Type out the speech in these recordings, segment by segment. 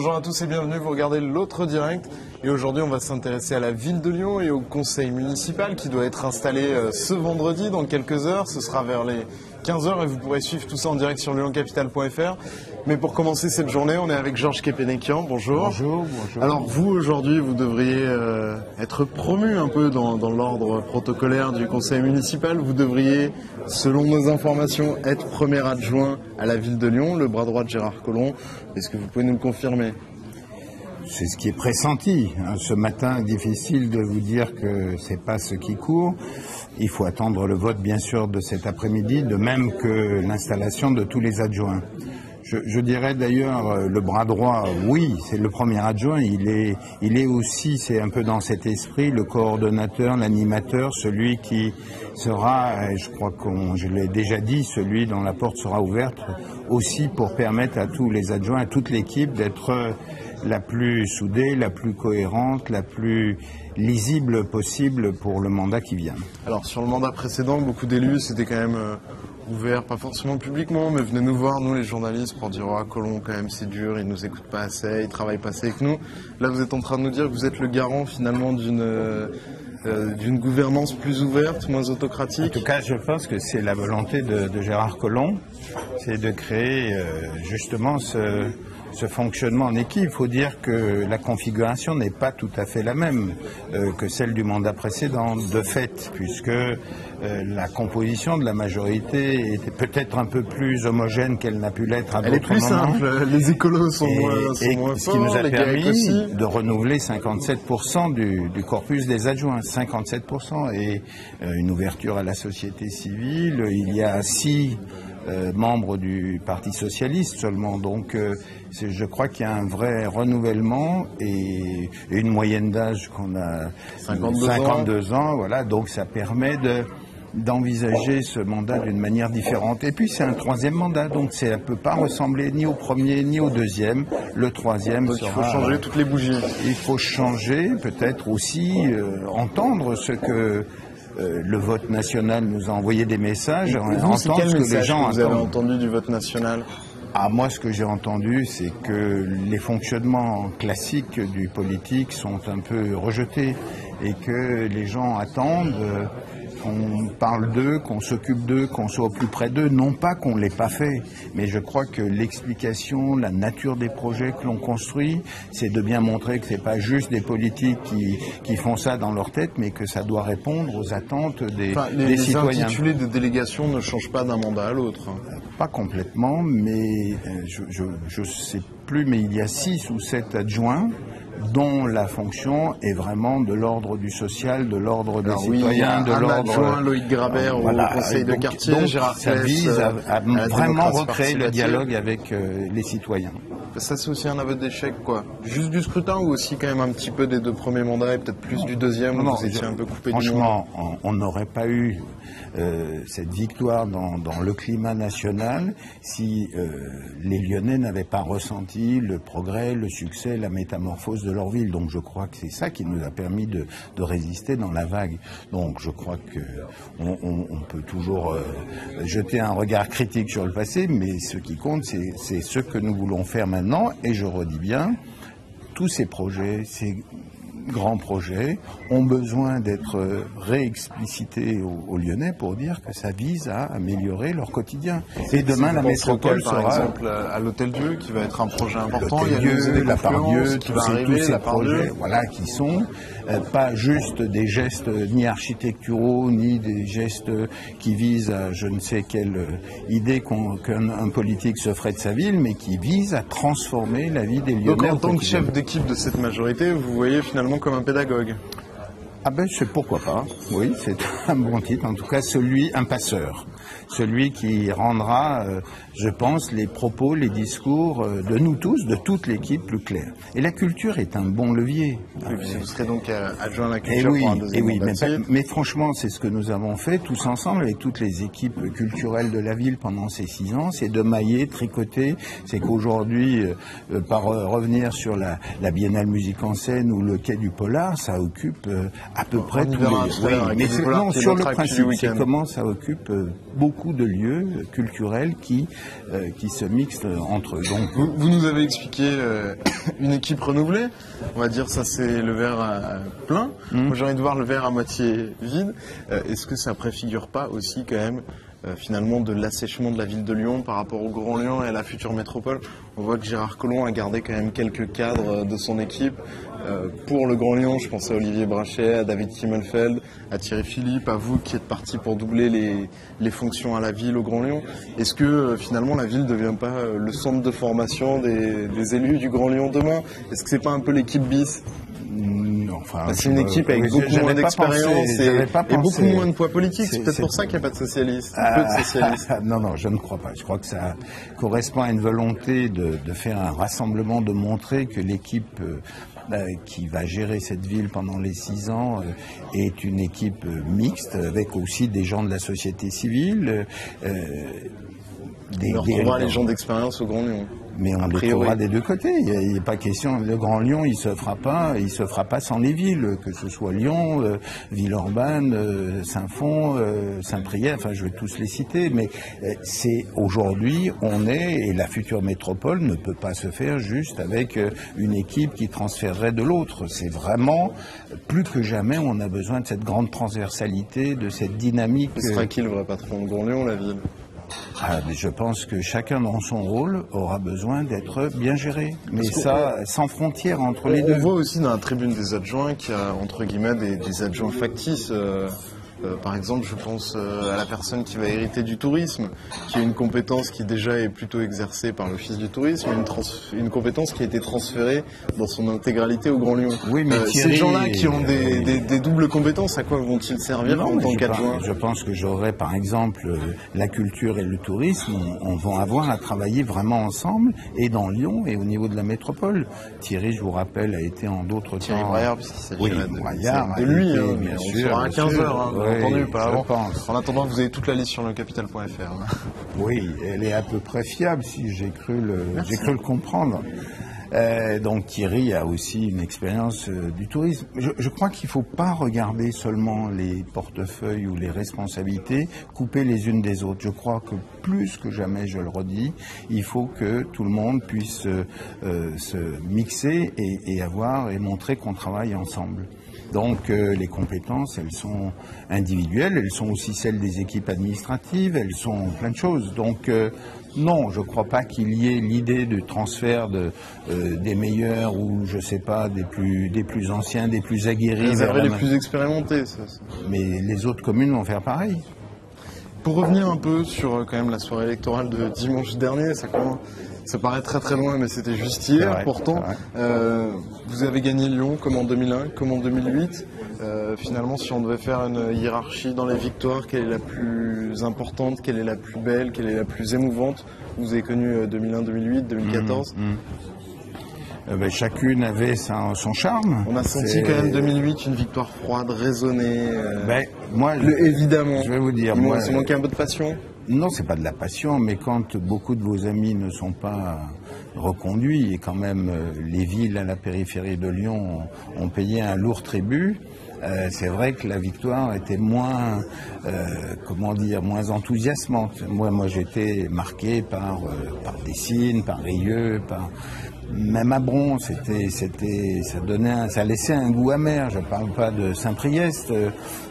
Bonjour à tous et bienvenue, vous regardez l'autre direct. Et aujourd'hui on va s'intéresser à la ville de Lyon et au conseil municipal qui doit être installé euh, ce vendredi dans quelques heures, ce sera vers les 15h et vous pourrez suivre tout ça en direct sur lyoncapital.fr. Mais pour commencer cette journée, on est avec Georges Kepenekian. Bonjour. Bonjour, bonjour. Alors vous aujourd'hui, vous devriez euh, être promu un peu dans, dans l'ordre protocolaire du conseil municipal. Vous devriez, selon nos informations, être premier adjoint à la ville de Lyon, le bras droit de Gérard Collomb. Est-ce que vous pouvez nous le confirmer? C'est ce qui est pressenti. hein. Ce matin, difficile de vous dire que c'est pas ce qui court. Il faut attendre le vote, bien sûr, de cet après-midi, de même que l'installation de tous les adjoints. Je, dirais d'ailleurs euh, le bras droit, oui, c'est le premier adjoint. Il est, il est aussi, c'est un peu dans cet esprit, le coordonnateur, l'animateur, celui qui sera, et je crois qu'on, je l'ai déjà dit, celui dont la porte sera ouverte aussi pour permettre à tous les adjoints, à toute l'équipe d'être euh, la plus soudée, la plus cohérente, la plus lisible possible pour le mandat qui vient. Alors sur le mandat précédent, beaucoup d'élus c'était quand même euh, ouvert, pas forcément publiquement, mais venaient nous voir, nous les journalistes, pour dire Ah, Colomb, quand même, c'est dur, il nous écoute pas assez, il travaille pas assez avec nous. Là, vous êtes en train de nous dire que vous êtes le garant finalement d'une euh, euh, gouvernance plus ouverte, moins En autocratique. tout cas, je pense que c'est la volonté de, de Gérard Collomb, c'est de créer euh, justement ce, ce fonctionnement en équipe. Il faut dire que la configuration n'est pas tout à fait la même euh, que celle du mandat précédent, de fait, puisque euh, la composition de la majorité était peut-être un peu plus homogène qu'elle n'a pu l'être à Elle est d'autres plus moments. simple, les écolos sont Et, moins, sont et moins ce qui nous a permis de renouveler 57% du, du corpus des adjoints, 57%, et euh, une ouverture à la société civile. Il y a six euh, membres du Parti socialiste seulement, donc euh, je crois qu'il y a un vrai renouvellement et, et une moyenne d'âge qu'on a 52 ans. 52 ans, voilà, donc ça permet de d'envisager ce mandat d'une manière différente. Et puis c'est un troisième mandat, donc ça ne peut pas ressembler ni au premier ni au deuxième. Le troisième Donc il faut sera- changer toutes les bougies. il faut changer, peut-être aussi euh, entendre ce que euh, le vote national nous a envoyé des messages, c'est entendre quel ce que les gens que vous avez entendu du vote national Ah, moi, ce que j'ai entendu, c'est que les fonctionnements classiques du politique sont un peu rejetés et que les gens attendent euh, qu'on parle d'eux, qu'on s'occupe d'eux, qu'on soit au plus près d'eux. Non pas qu'on ne l'ait pas fait, mais je crois que l'explication, la nature des projets que l'on construit, c'est de bien montrer que c'est pas juste des politiques qui, qui font ça dans leur tête, mais que ça doit répondre aux attentes des, Enfin, les, des les citoyens. intitulés de délégation ne changent pas d'un mandat à l'autre. Pas complètement, mais euh, je je sais plus, mais il y a six ou sept adjoints dont la fonction est vraiment de l'ordre du social, de l'ordre des oui, citoyens, de l'ordre. Loïc Grabert, au Voilà. conseil de quartier, donc, Gérard ça vise à, à à la vraiment recréer le dialogue avec euh, les citoyens. Ça, c'est aussi un aveu d'échec, quoi. Juste du scrutin ou aussi quand même un petit peu des deux premiers mandats et peut-être plus du deuxième où Non, vous étiez je- un peu coupé du monde Franchement, on- on n'aurait pas eu euh, cette victoire dans, dans le climat national si euh, les Lyonnais n'avaient pas ressenti le progrès, le succès, la métamorphose de leur ville. Donc je crois que c'est ça qui nous a permis de, de résister dans la vague. Donc je crois que on, peut toujours euh, jeter un regard critique sur le passé, mais ce qui compte, c'est c'est ce que nous voulons faire maintenant. Et je redis bien, tous ces projets, ces grands projets ont besoin d'être euh, réexplicités aux, aux Lyonnais pour dire que ça vise à améliorer leur quotidien. Et demain, la métropole auquel, par sera exemple à l'Hôtel Dieu qui va être un projet important. Le Dieu, la Pardieu, qui tous va ces, arriver, tous ces projets, voilà, qui sont euh, pas juste des gestes euh, ni architecturaux, ni des gestes qui visent à je ne sais quelle idée qu'un un politique se ferait de sa ville, mais qui visent à transformer la vie des Lyonnais. Donc en tant que chef d'équipe de cette majorité, vous voyez finalement comme un pédagogue. Ah ben, c'est pourquoi pas. Oui, c'est un bon titre. En tout cas, celui, un passeur. Celui qui rendra, euh, je pense, les propos, les discours euh, de nous tous, de toute l'équipe, plus clairs. Et la culture est un bon levier. Vous serez donc euh, adjoint à la Et culture oui, pour un et deuxième oui, mandat mais, franchement, c'est ce que nous avons fait tous ensemble avec toutes les équipes culturelles de la ville pendant ces six ans, c'est de mailler, tricoter. C'est qu'aujourd'hui, euh, par revenir sur la, la Biennale musique en scène ou le quai du Polar, ça occupe à peu près tous les. avec mais non, sur le principe, c'est comment ça occupe beaucoup de lieux culturels qui, euh, qui se mixent entre eux. Donc, vous, nous avez expliqué une équipe renouvelée. On va dire ça c'est le verre plein. Mmh. Moi j'ai envie de voir le verre à moitié vide. Est-ce que ça préfigure pas aussi quand même euh, finalement de l'assèchement de la ville de Lyon par rapport au Grand Lyon et à la future métropole. On voit que Gérard Collomb a gardé quand même quelques cadres euh, de son équipe. Euh, pour le Grand Lyon, je pense à Olivier Brachet, à David Kimmelfeld, à Thierry Philippe, à vous qui êtes parti pour doubler les, fonctions à la ville au Grand Lyon. Est-ce que finalement la ville ne devient pas le centre de formation des, des élus du Grand Lyon demain? Est-ce que c'est pas un peu l'équipe bis? C'est une équipe avec beaucoup moins d'expérience et, beaucoup moins de poids politique. C'est peut-être pour ça qu'il n'y a pas de socialistes. Ah, non, non, je ne crois pas. Je crois que ça correspond à une volonté de, faire un rassemblement, de montrer que l'équipe euh, euh, qui va gérer cette ville pendant les six ans euh, est une équipe mixte avec aussi des gens de la société civile. des, on les gens d'expérience au Grand Lyon mais on les trouvera des deux côtés. Il n'y a, pas question. Le Grand Lyon, il se fera pas, il se fera pas sans les villes, que ce soit Lyon, euh, Villeurbanne, euh, Saint-Fond, euh, Saint-Priest. Enfin, je vais tous les citer, mais c'est aujourd'hui, on est et la future métropole ne peut pas se faire juste avec une équipe qui transférerait de l'autre. C'est vraiment plus que jamais, on a besoin de cette grande transversalité, de cette dynamique. Ce sera qui le vrai patron de Grand Lyon, la ville je pense que chacun dans son rôle aura besoin d'être bien géré. Mais ça, sans frontières entre les deux. On voit aussi dans la tribune des adjoints qu'il y a entre guillemets des, adjoints factices. Euh, euh, par exemple, je pense euh, à la personne qui va hériter du tourisme, qui a une compétence qui déjà est plutôt exercée par l'Office du tourisme, une, une compétence qui a été transférée dans son intégralité au Grand Lyon. Oui, mais euh, ces gens-là qui ont des, doubles compétences, à quoi vont-ils servir en tant qu'adjoints Je pense que j'aurais, par exemple, la culture et le tourisme, on, va avoir à travailler vraiment ensemble, et dans Lyon et au niveau de la métropole. Thierry, je vous rappelle, a été en d'autres temps. Thierry Breyer, puisqu'il s'agit oui, de, de, lui, hein, bien sûr, on à 15 heures. Hein, entendu, pas avant. En attendant, vous avez toute la liste sur le capital.fr. Oui, elle est à peu près fiable si j'ai cru le, j'ai cru le comprendre. Euh, donc Thierry a aussi une expérience euh, du tourisme. Je, je crois qu'il ne faut pas regarder seulement les portefeuilles ou les responsabilités couper les unes des autres. Je crois que plus que jamais, je le redis, il faut que tout le monde puisse euh, se mixer et, et avoir et montrer qu'on travaille ensemble. Donc euh, les compétences, elles sont individuelles, elles sont aussi celles des équipes administratives, elles sont plein de choses. Donc euh, non, je ne crois pas qu'il y ait l'idée de transfert de, euh, des meilleurs ou je ne sais pas des plus des plus anciens, des plus aguerris. vers les plus expérimentés. Ça, Mais les autres communes vont faire pareil. Pour revenir un peu sur quand même la soirée électorale de dimanche dernier, ça commence ça paraît très très loin, mais c'était juste hier. Pourtant, euh, vous avez gagné Lyon comme en 2001, comme en 2008. Euh, finalement, si on devait faire une hiérarchie dans les victoires, quelle est la plus importante, quelle est la plus belle, quelle est la plus émouvante Vous avez connu 2001, 2008, 2014. chacune avait son, charme. On a senti quand même 2008 une victoire froide, raisonnée. Euh, ben, moi, évidemment. Je vais vous dire, moi, c'est manqué un peu de passion. Non, c'est pas de la passion, mais quand beaucoup de vos amis ne sont pas reconduits et quand même euh, les villes à la périphérie de Lyon ont, payé un lourd tribut, euh, c'est vrai que la victoire était moins, euh, comment dire, moins enthousiasmante. Moi, moi, j'étais marqué par par Dessines, par Rieux, par même à Bron, c'était, c'était, ça donnait, ça laissait un goût amer. Je ne parle pas de Saint-Priest.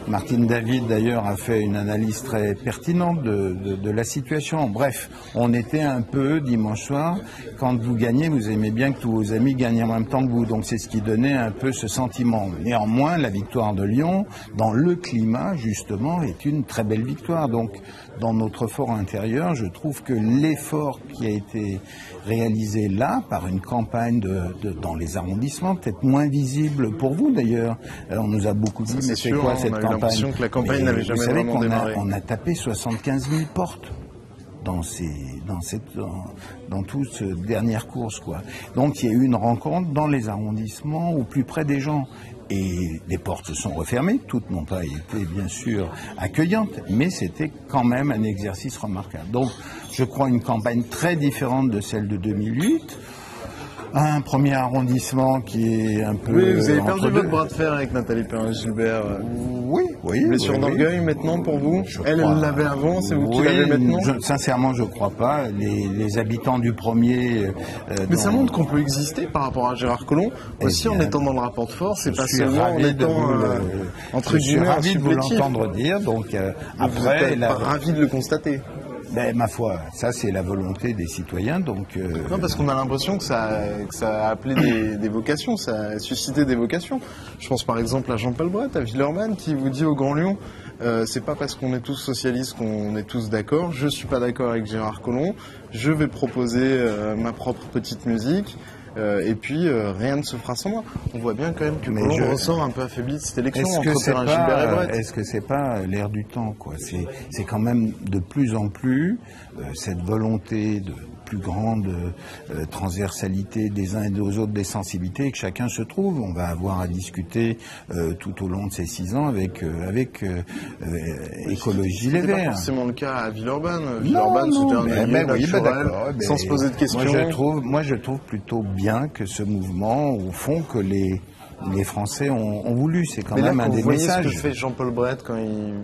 Martine David d'ailleurs a fait une analyse très pertinente de, de, la situation. Bref, on était un peu dimanche soir. Quand vous gagnez, vous aimez bien que tous vos amis gagnent en même temps que vous. Donc c'est ce qui donnait un peu ce sentiment. Néanmoins, la victoire de Lyon, dans le climat justement, est une très belle victoire. Donc dans notre fort intérieur, je trouve que l'effort qui a été réalisé là par une campagne de, dans les arrondissements, peut-être moins visible pour vous d'ailleurs. Euh, on nous a beaucoup dit, mais c'est quoi cette campagne que la campagne n'avait jamais vous savez qu'on a, on a tapé 75 000 portes dans, ces, dans, cette, dans, dans toute cette dernière course. Quoi. Donc il y a eu une rencontre dans les arrondissements au plus près des gens et les portes sont refermées. Toutes n'ont pas été, bien sûr, accueillantes, mais c'était quand même un exercice remarquable. Donc, je crois une campagne très différente de celle de 2008. un premier arrondissement qui est un peu. Oui, vous avez perdu votre bras de fer avec Nathalie Perrin-Gilbert. Oui, oui. Blessure oui, oui. d'orgueil maintenant pour vous Je Elle, l'avait avant, c'est vous qui l'avez maintenant je- Sincèrement, je crois pas. Les, les habitants du premier. euh, Mais ça montre qu'on peut exister par rapport à Gérard Collomb, aussi Eh en bien, étant dans le rapport de force, et pas seulement en étant, vous le- euh, entre je suis ravi de vous l'entendre dire. Donc euh, Vous après, êtes la- pas ravi de le constater. Ben, ma foi, ça c'est la volonté des citoyens. Donc euh, Non, parce qu'on a l'impression que ça, a appelé des, des vocations, ça a suscité des vocations. Je pense par exemple à Jean-Paul Brett, à Villeurbanne, qui vous dit au Grand Lyon, euh, c'est pas parce qu'on est tous socialistes qu'on est tous d'accord. Je suis pas d'accord avec Gérard Collomb. Je vais proposer euh, ma propre petite musique. Euh, et puis euh, rien ne se fera sans moi. On voit bien quand même que Mais Collomb je- ressort un peu affaibli de cette élection Est-ce que entre c'est Perrin Gilbert et pas, Brett. est-ce que c'est pas l'air du temps quoi? C'est c'est quand même de plus en plus euh, cette volonté de plus grande euh, transversalité des uns et des autres des sensibilités que chacun se trouve. On va avoir à discuter euh, tout au long de ces six ans avec euh, avec euh, euh, écologie les C'était pas Verts. forcément le cas à Villeurbanne. Villeurbanne, c'était un mais- oui, naturel, mais sans se poser de questions. Moi je, trouve, moi, je trouve plutôt bien que ce mouvement, au fond, que les, les Français ont, ont voulu. C'est quand Mais même un des messages. ce que fait Jean-Paul Brett quand il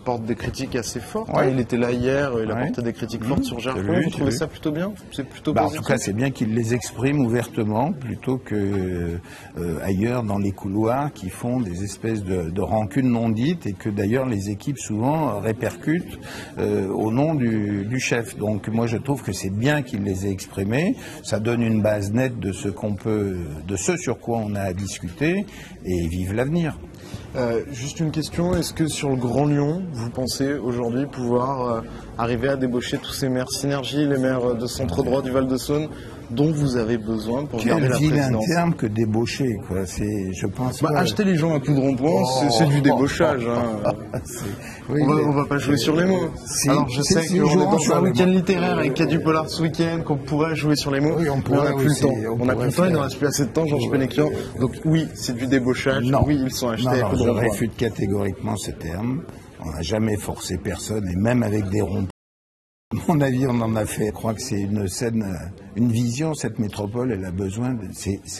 porte des critiques assez fortes. Ouais. hein, Il était là hier, il a Ouais. porté des critiques Mmh, fortes sur j'ai Collomb. vu, Vous trouvez ça plutôt bien? C'est plutôt Bah, en tout cas, c'est bien qu'ils les expriment ouvertement plutôt que euh, ailleurs dans les couloirs qui font des espèces de, de rancunes non dites et que d'ailleurs les équipes souvent répercutent euh, au nom du, du chef. Donc moi je trouve que c'est bien qu'ils les aient exprimés. Ça donne une base nette de ce qu'on peut, de ce sur quoi on a à discuter et vive l'avenir. Euh, juste une question, est-ce que sur le Grand Lyon, vous pensez aujourd'hui pouvoir euh, arriver à débaucher tous ces maires synergie, les maires de centre droit du Val-de-Saône, dont vous avez besoin pour garder Quel la vilain présidence terme que débaucher, quoi. C'est, je pense. bah, Acheter les gens à coups de rond-point, c'est- c'est du débauchage. hein. C'est- oui, On va, on va pas jouer sur les mots. Si, Alors je sais qu'on est dans un week-end littéraire et qu'il y a du polar ce week-end, qu'on pourrait jouer sur les mots. Oui, on pourrait n'a plus le temps. on On n'a plus le temps, il ne faire. reste plus assez de temps, Georges. Pénéquian. Donc oui, c'est du débauchage. Non. Oui, ils sont achetés à non, coups de je rond-point. réfute catégoriquement ce terme. On n'a jamais forcé personne, et même avec des ronds. Mon avis, on en a fait. Je crois que c'est une scène, une vision. Cette métropole, elle a besoin. De,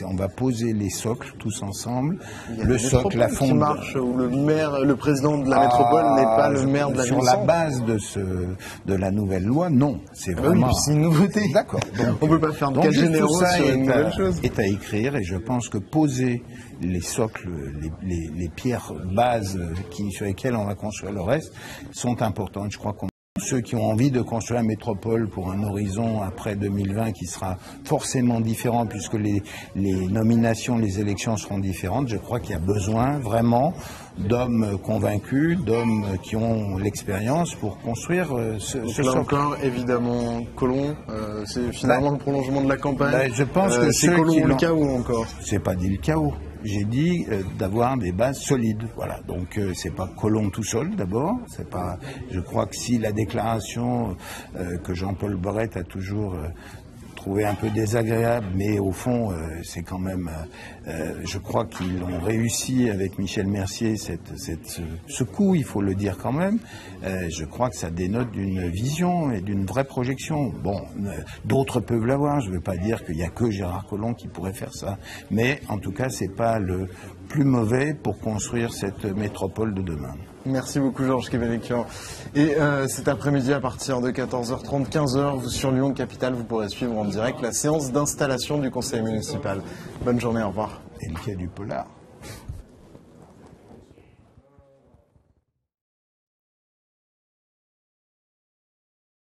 on va poser les socles tous ensemble. Le socle, la métropoles qui fonde. marche où le maire, le président de la métropole n'est pas le maire de la Ah, Sur la base de ce, de la nouvelle loi, non. C'est Ah oui, vraiment. puis c'est une nouveauté. D'accord. On peut pas faire de cas généraux ça sur une à- nouvelle chose. est à écrire et je pense que poser les socles, les, les- les pierres bases qui, sur lesquelles on va construire le reste sont importantes. Je crois qu'on ceux qui ont envie de construire la métropole pour un horizon après 2020 qui sera forcément différent puisque les, les nominations, les élections seront différentes, je crois qu'il y a besoin vraiment d'hommes convaincus, d'hommes qui ont l'expérience pour construire euh, ce, Donc ce là encore, évidemment, Colomb, euh, c'est finalement le prolongement de la campagne. bah, je pense Euh, que c'est Colomb ou le chaos encore? J'ai pas dit le chaos. J'ai dit euh, d'avoir des bases solides. Voilà. Donc euh, c'est pas Colomb tout seul d'abord. C'est pas. Je crois que si la déclaration euh, que Jean-Paul Barrette a toujours trouvé un peu désagréable, mais au fond, euh, c'est quand même. euh, euh, je crois qu'ils ont réussi avec Michel Mercier cette, ce, coup, il faut le dire quand même. Je crois que ça dénote d'une vision et d'une vraie projection. Bon, d'autres peuvent l'avoir. Je ne veux pas dire qu'il n'y a que Gérard Collomb qui pourrait faire ça, mais en tout cas, c'est pas le plus mauvais pour construire cette métropole de demain. Merci beaucoup Georges Kebenekian. Et euh, cet après-midi à partir de 14h30, 15h, vous, sur Lyon Capitale, vous pourrez suivre en direct la séance d'installation du conseil municipal. Bonne journée, au revoir. Et le cas du polar.